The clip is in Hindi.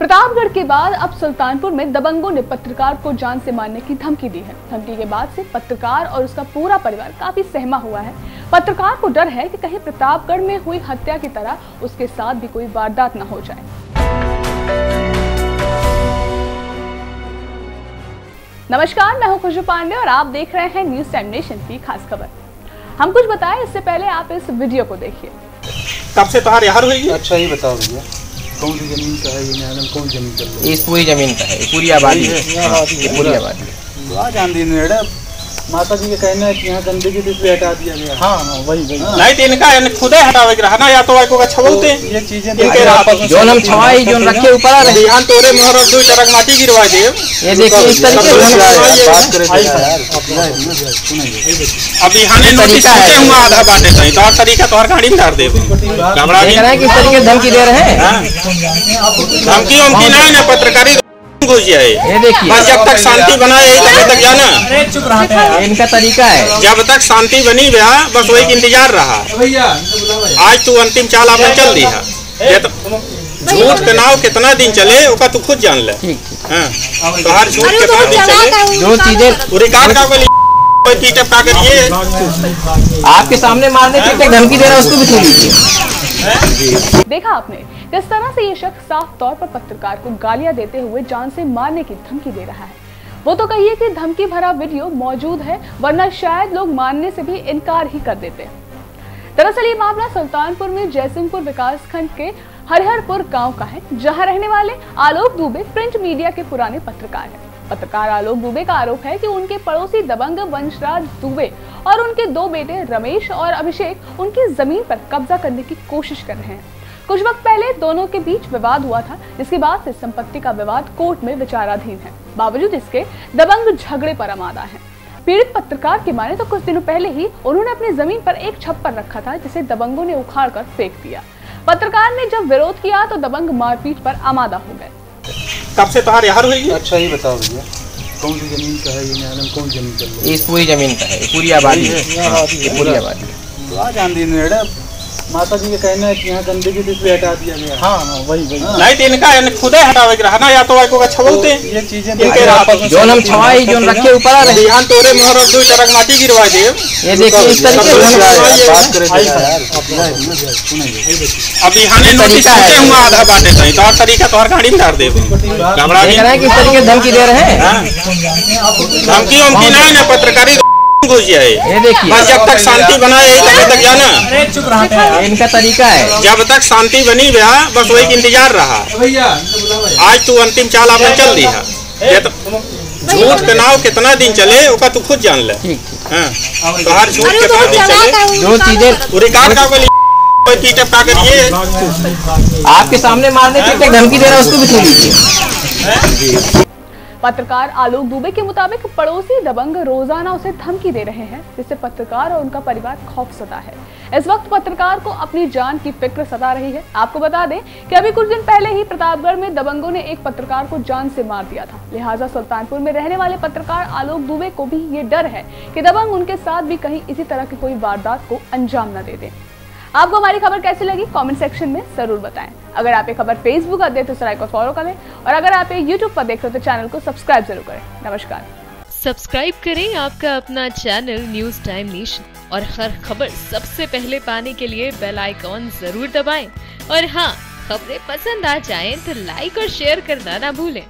प्रतापगढ़ के बाद अब सुल्तानपुर में दबंगों ने पत्रकार को जान से मारने की धमकी दी है। धमकी के बाद से पत्रकार और उसका पूरा परिवार काफ़ी सहमा हुआ है। पत्रकार को डर है कि कहीं प्रतापगढ़ में हुई हत्या की तरह उसके साथ भी कोई वारदात न हो जाए। नमस्कार मैं हूँ खुशबू पांडे और आप देख रहे हैं न्यूज़ टाइम नेशन की खास खबर। हम कुछ बताएँ इससे पहले आप इस वीडियो को देखिए। कब से तुम्हारे यहाँ हुई है? अच्छा ही बताओ भैया। कौन सी ज़मीन का है ये न्यायालय कौन ज़मीन का? इस पूरी ज़मीन का है पूरी आबादी है। पूरी आबादी है। माता जी का कहना है कि यहाँ गंदगी इसलिए हटा दिया गया। हाँ हाँ वही वही। नहीं तो इनका इन्हें खुदे हटावे के रहना या तो वाई को का छबलते ये चीज़ें इनके जोन हम छवाई जोन रखे ऊपर आ रहे बिहान तोरे मोहर और दो टरक माटी गिरवा दे। ये देखिए इस तरीके से बात करे यार सुनिए अब बिहाने नोटिस तरीका है। करते हुआ आधा बाटे सही तो और तरीका तो हर गाड़ी में डाल दे घबरा देख रहे हैं किस तरीके धमकी दे रहे हैं। धमकी उमकी नहीं ना पत्रकारी घुस जाए ये देखिए। बस जब तक शांति बनाए यही तब तक जाना ये इनका तरीका है। जब तक शांति बनी भैया बस वही इंतज़ार रहा। आज तू अंतिम चाल आपने चल दी है तो झूठ के नाव कितना दिन चले ओका तू खुद जान ले। हाँ तो हर झूठ कितना दिन चले? जो चीज़ें रिकॉर्ड का करिए। आपके सामने मारने की धमकी दे रहा है उसको भी सुन लीजिए। देखा आपने? किस तरह से ये शख्स साफ़ तौर पर पत्रकार को गालियाँ देते हुए जान से मारने की धमकी दे रहा है। वो तो कहिए कि धमकी भरा वीडियो मौजूद है, वरना शायद लोग मानने से भी इनकार ही कर देते। दरअसल ये मामला सुल्तानपुर में जयसिंहपुर विकास खंड के हरिहरपुर गाँव का है, जहाँ रहने वाले आलोक दुबे प्रिंट मीडिया के पुराने पत्रकार हैं। पत्रकार आलोक दुबे का आरोप है कि उनके पड़ोसी दबंग वंशराज दुबे और उनके दो बेटे रमेश और अभिषेक उनकी ज़मीन पर कब्जा करने की कोशिश कर रहे हैं। कुछ वक्त पहले दोनों के बीच विवाद हुआ था जिसके बाद से संपत्ति का विवाद कोर्ट में विचाराधीन है। बावजूद इसके दबंग झगड़े पर आमादा है। पीड़ित पत्रकार की माने तो कुछ दिनों पहले ही उन्होंने अपनी ज़मीन पर एक छप्पर रखा था जिसे दबंगों ने उखाड़ कर फेंक दिया। पत्रकार ने जब विरोध किया तो दबंग मारपीट पर आमादा हो गए। कब से तुम्हारे यहाँ हुई अच्छा ही बताओ भैया। कौन सी ज़मीन का है ये न्यायालय कौन ज़मीन रही ये इस पूरी ज़मीन का है पूरी आबादी है। हाँ, पूरी आबादी है। है माता जी का कहना है कि यहाँ गंदगी थी इसलिए हटा दिया गया। हाँ हाँ वही वही। नहीं तो इनका खुदे हटावे के रहना या तो वाई को का छबलते ये चीज़ें इनके जोन हम छवाई जोन रखे ऊपर आ रहे हैं। बिहान तोरे मोहर दो टरक माटी गिरवा दे ये देखिए इस तरीके से हम- बात करे यार सुनिए अब बिहाने नोटिस तरीका है। हुआ आधा बाटे सही तो और तरीका तो हर गाड़ी में डाल दे घबरा देख रहे हैं किस तरीके धमकी दे रहे हैं। धमकी उमकी नहीं ना पत्रकारी घुस जाए बस जब तक शांति बनाए यही तब तक जाना ये इनका तरीका है। जब तक शांति बनी भैया बस वही इंतज़ार रहा। आज तू अंतिम चाल आपने चल दी है। तो झूठ के नाव कितना दिन चले ओका तू खुद जान ले। हाँ तो हर झूठ कितना दिन चले। जो चीज़ें रिकॉर्ड का कोई कोई पीटअप का करिए आपके सामने मारने की धमकी दे रहा है उसको भी लीजिए। पत्रकार आलोक दुबे के मुताबिक पड़ोसी दबंग रोज़ाना उसे धमकी दे रहे हैं, जिससे पत्रकार और उनका परिवार खौफ सता है। इस वक्त पत्रकार को अपनी जान की फ़िक्र सता रही है। आपको बता दें कि अभी कुछ दिन पहले ही प्रतापगढ़ में दबंगों ने एक पत्रकार को जान से मार दिया था। लिहाजा सुल्तानपुर में रहने वाले पत्रकार आलोक दुबे को भी ये डर है कि दबंग उनके साथ भी कहीं इसी तरह की कोई वारदात को अंजाम न दे दें। आपको हमारी खबर कैसी लगी? कमेंट सेक्शन में ज़रूर बताएँ। अगर आप ये खबर फेसबुक पर देख तो लाइक और फॉलो करें और अगर आप ये यूट्यूब पर देख रहे हो तो चैनल को सब्सक्राइब ज़रूर करें। नमस्कार। सब्सक्राइब करें आपका अपना चैनल न्यूज़ टाइम नेशन और हर खबर सबसे पहले पाने के लिए बेल आइकॉन ज़रूर दबाएँ। और हाँ खबरें पसंद आ जाएँ तो लाइक और शेयर करना ना भूलें।